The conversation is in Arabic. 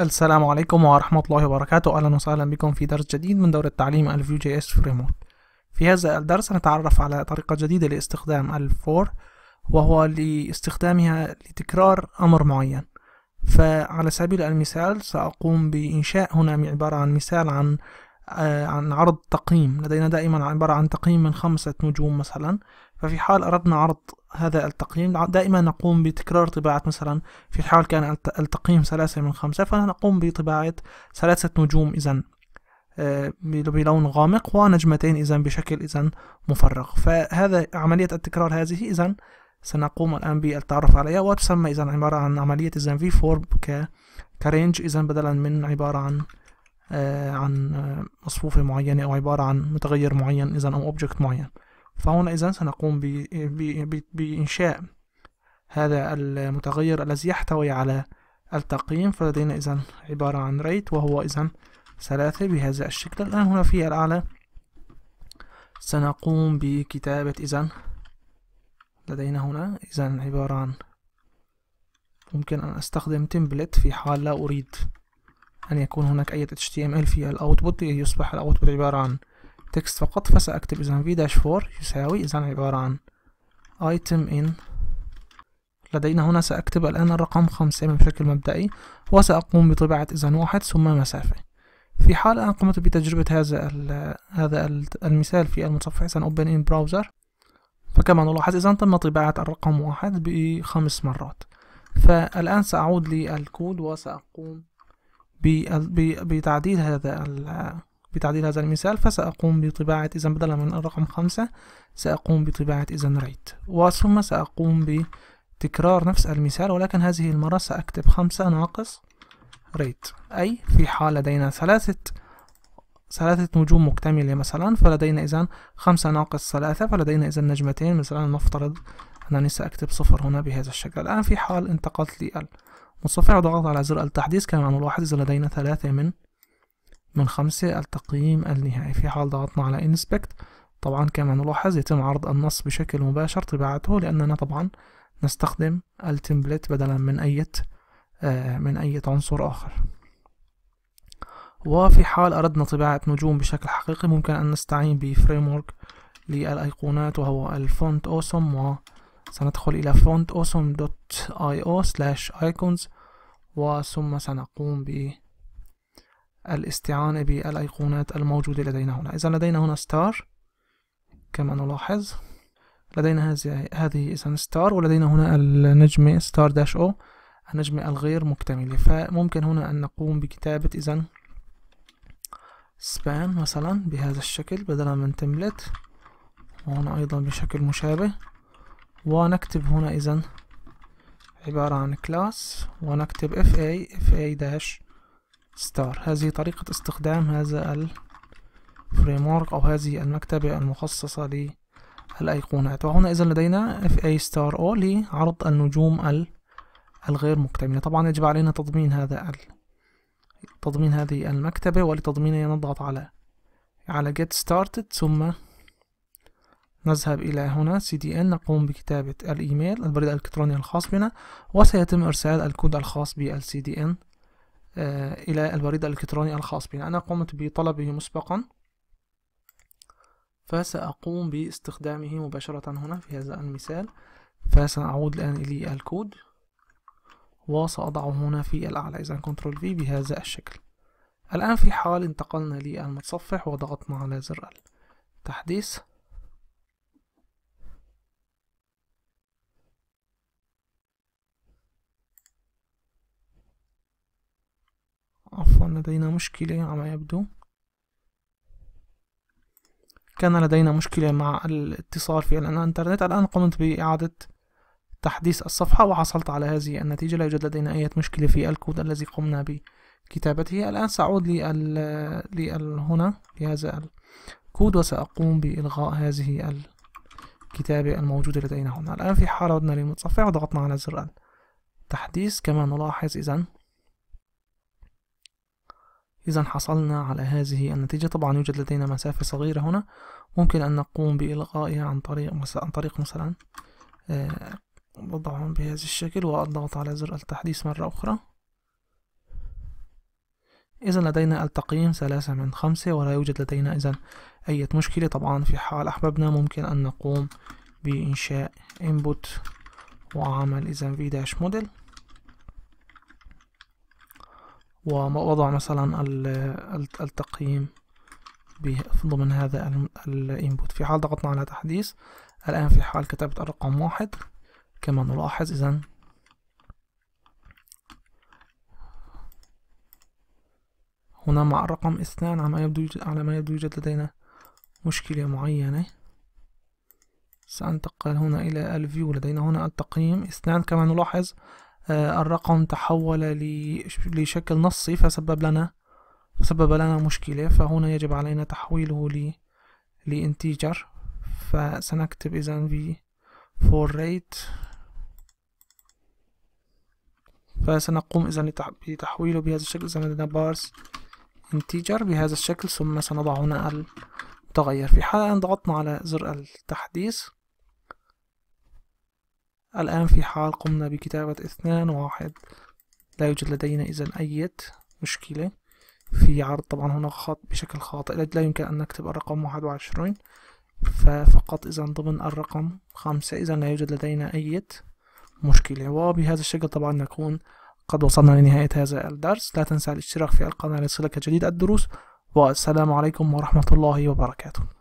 السلام عليكم ورحمة الله وبركاته. أهلا وسهلا بكم في درس جديد من دورة تعليم ال Vue JS في هذا الدرس نتعرف على طريقة جديدة لاستخدام ال for وهو لاستخدامها لتكرار أمر معين. فعلى سبيل المثال سأقوم بإنشاء هنا عبارة عن مثال عن آه، عن عرض تقييم. لدينا دائما عبارة عن تقييم من خمسة نجوم مثلا. ففي حال أردنا عرض هذا التقييم. دائما نقوم بتكرار طباعة مثلا في حال كان التقييم ثلاثة من خمسة فنقوم بطباعة ثلاثة نجوم إذا آه، بلون غامق ونجمتين إذا بشكل إذا مفرغ. فهذا عملية التكرار هذه إذا سنقوم الآن بالتعرف عليها وتسمى إذا عبارة عن عملية إذا v-for ك range إذا بدلا من عبارة عن آه عن آه، مصفوفة معينة أو عبارة عن متغير معين إذا أو object معين. فهنا إذا سنقوم بإنشاء هذا المتغير الذي يحتوي على التقييم. فلدينا إذا عبارة عن ريت وهو إذا ثلاثة بهذا الشكل. الآن هنا في الأعلى سنقوم بكتابة إذا لدينا هنا إذا عبارة عن ممكن أن أستخدم تمبلت في حال لا أريد أن يكون هناك أي HTML في الأوتبوت يصبح الأوتبوت عبارة عن text فقط. فسأكتب إذا v dash for يساوي إذا عبارة عن item in. لدينا هنا سأكتب الآن الرقم خمسة بشكل مبدئي وسأقوم بطباعة إذا واحد ثم مسافة. في حال أنا قمت بتجربة هذا هذا المثال في المتصفح open in browser فكما نلاحظ إذا تم طباعة الرقم واحد بخمس مرات. فالآن سأعود للكود وسأقوم بتعديل هذا بتعديل هذا المثال فسأقوم بطباعة إذا بدلا من الرقم خمسة سأقوم بطباعة إذا ريت وثم سأقوم بتكرار نفس المثال ولكن هذه المرة سأكتب خمسة ناقص ريت أي في حال لدينا ثلاثة ثلاثة نجوم مكتملة مثلا فلدينا إذا خمسة ناقص ثلاثة فلدينا إذا نجمتين مثلا نفترض أنني سأكتب صفر هنا بهذا الشكل. الآن في حال انتقلت للمتصفح وضغطت على زر التحديث كما نلاحظ إذا لدينا ثلاثة من من خمسة التقييم النهائي. في حال ضغطنا على inspect طبعا كما نلاحظ يتم عرض النص بشكل مباشر طباعته لأننا طبعا نستخدم ال template بدلا من أي آه، من أي عنصر آخر. وفي حال أردنا طباعة نجوم بشكل حقيقي ممكن أن نستعين ب framework للأيقونات وهو ال Font Awesome وسندخل إلى Font Awesome dot io slash icons وثم سنقوم ب الاستعانة بالأيقونات الموجودة لدينا هنا. إذا لدينا هنا star كما نلاحظ لدينا هذه هذه إذا star ولدينا هنا النجمة star dash o النجمة الغير مكتملة فممكن هنا أن نقوم بكتابة إذا span مثلا بهذا الشكل بدلا من template وهنا أيضا بشكل مشابه. ونكتب هنا إذا عبارة عن class ونكتب fa fa dash star. هذه طريقة استخدام هذا ال framework أو هذه المكتبة المخصصة للأيقونات. وهنا إذا لدينا FA star O لعرض النجوم الغير مكتملة طبعا يجب علينا تضمين هذا تضمين هذه المكتبة ولتضمينها نضغط على على get started ثم نذهب إلى هنا CDN نقوم بكتابة الإيميل البريد الإلكتروني الخاص بنا وسيتم إرسال الكود الخاص بال CDN آه، إلى البريد الإلكتروني الخاص بنا. أنا قمت بطلبه مسبقا فسأقوم باستخدامه مباشرة هنا في هذا المثال. فسأعود الآن إلى الكود وسأضعه هنا في الأعلى إذا control V بهذا الشكل. الآن في حال انتقلنا للمتصفح وضغطنا على زر التحديث. عفوا لدينا مشكلة على يبدو. كان لدينا مشكلة مع الاتصال في الإنترنت الآن قمت بإعادة تحديث الصفحة وحصلت على هذه النتيجة. لا يوجد لدينا أي مشكلة في الكود الذي قمنا بكتابته. الآن سأعود لل هنا لهذا الكود وسأقوم بإلغاء هذه الكتابة الموجودة لدينا هنا. الآن في حال عدنا للمتصفح وضغطنا على زر التحديث. كما نلاحظ إذن إذا حصلنا على هذه النتيجة. طبعا يوجد لدينا مسافة صغيرة هنا. ممكن أن نقوم بإلغائها عن طريق عن طريق مثلا آه، وضعهم بهذا الشكل. وأضغط على زر التحديث مرة أخرى. إذا لدينا التقييم ثلاثة من خمسة ولا يوجد لدينا إذا أي مشكلة. طبعا في حال أحببنا ممكن أن نقوم بإنشاء input وعمل إذا في داش موديل ووضع مثلا التقييم ضمن هذا الانبوت في حال ضغطنا على تحديث الآن في حال كتبت الرقم واحد كما نلاحظ إذا هنا مع الرقم اثنان على ما يبدو على ما يبدو يوجد لدينا مشكلة معينة. سأنتقل هنا إلى ال Vue لدينا هنا التقييم اثنان كما نلاحظ. الرقم تحول لشكل نصي فسبب لنا سبب لنا مشكلة فهنا يجب علينا تحويله ل ال integer. فسنكتب إذا v for rate. فسنقوم إذا بتحويله بهذا الشكل إذا لدينا بارس انتيجر بهذا الشكل ثم سنضع هنا المتغير في حال أن ضغطنا على زر التحديث الآن في حال قمنا بكتابة اثنان واحد. لا يوجد لدينا إذا أي مشكلة في عرض. طبعا هنا خط بشكل خاطئ. لا يمكن أن نكتب الرقم واحد وعشرين. ففقط إذا ضمن الرقم خمسة. إذا لا يوجد لدينا أي مشكلة. وبهذا الشكل طبعا نكون قد وصلنا لنهاية هذا الدرس. لا تنسى الاشتراك في القناة ليصلك جديد الدروس. والسلام عليكم ورحمة الله وبركاته.